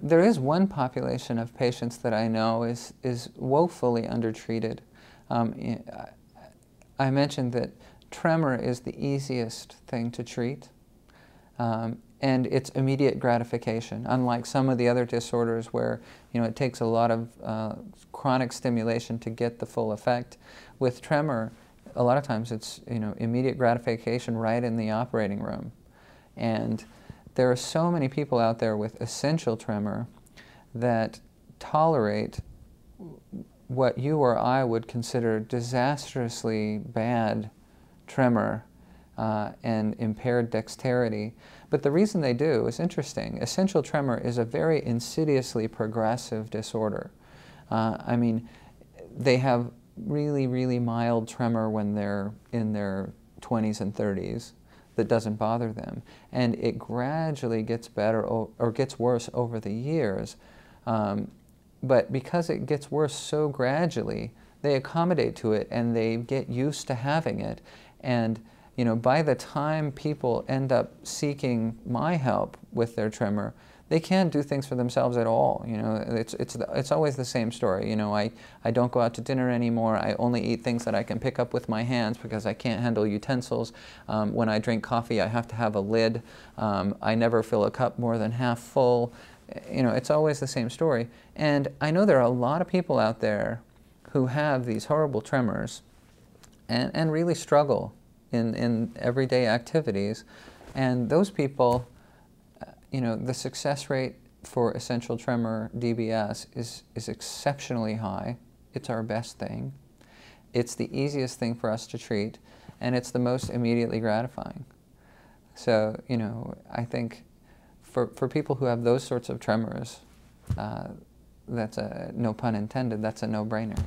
There is one population of patients that I know is, is woefully undertreated. Um, I mentioned that tremor is the easiest thing to treat, um, and it's immediate gratification, unlike some of the other disorders where you know, it takes a lot of uh, chronic stimulation to get the full effect. With tremor, a lot of times it's you know, immediate gratification right in the operating room. And there are so many people out there with essential tremor that tolerate what you or I would consider disastrously bad tremor uh, and impaired dexterity. But the reason they do is interesting. Essential tremor is a very insidiously progressive disorder. Uh, I mean, they have really, really mild tremor when they're in their 20s and 30s that doesn't bother them. And it gradually gets better or gets worse over the years. Um, but because it gets worse so gradually, they accommodate to it and they get used to having it. And you know, by the time people end up seeking my help with their tremor, they can't do things for themselves at all. You know, it's, it's, it's always the same story. You know, I, I don't go out to dinner anymore. I only eat things that I can pick up with my hands because I can't handle utensils. Um, when I drink coffee, I have to have a lid. Um, I never fill a cup more than half full. You know, it's always the same story. And I know there are a lot of people out there who have these horrible tremors and, and really struggle in, in everyday activities. And those people you know, the success rate for essential tremor DBS is, is exceptionally high. It's our best thing. It's the easiest thing for us to treat, and it's the most immediately gratifying. So, you know, I think for, for people who have those sorts of tremors, uh, that's a, no pun intended, that's a no-brainer.